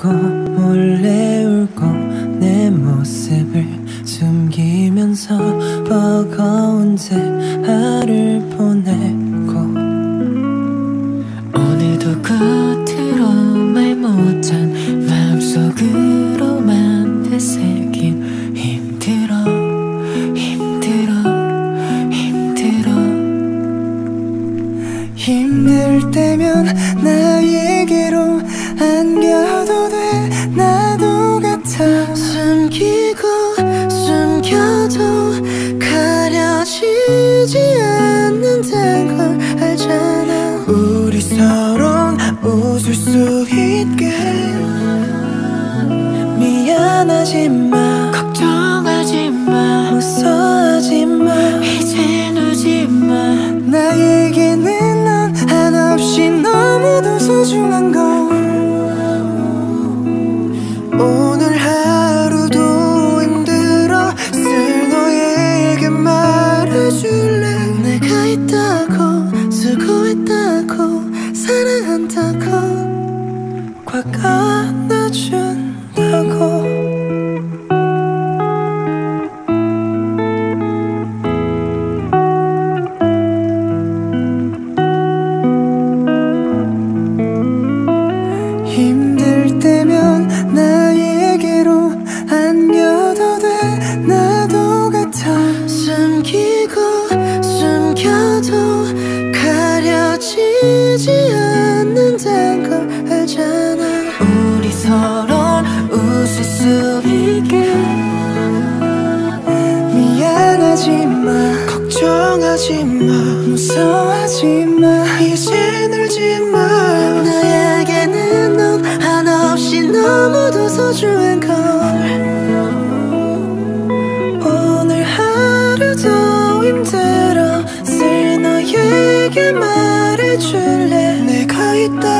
웃고 몰래 울고 내 모습을 숨기면서 버거운 대하를 보내고 오늘도 겉으로 말 못한 마음속으로만 되새긴 힘들어 힘들어 힘들어. 힘들 때면 나 우리 서로 웃을 수 있게. 미안하지만 걱정하지마 무서워하지마 이제 울지마 나에게는 넌 한없이 너무도 소중한 거 오늘 사랑한다고 꽉 안아준다고. 힘들 때면 나에게로 안겨도 돼. 나도 같아. 숨기 무서워하지마. 무서워하지마. 이제 놀지마. 나에게는 넌 하나 없이 너무도 소중한 걸. 오늘 하루도 힘들어 쓸 너에게 말해줄래? 내가 있다.